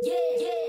Yeah, yeah.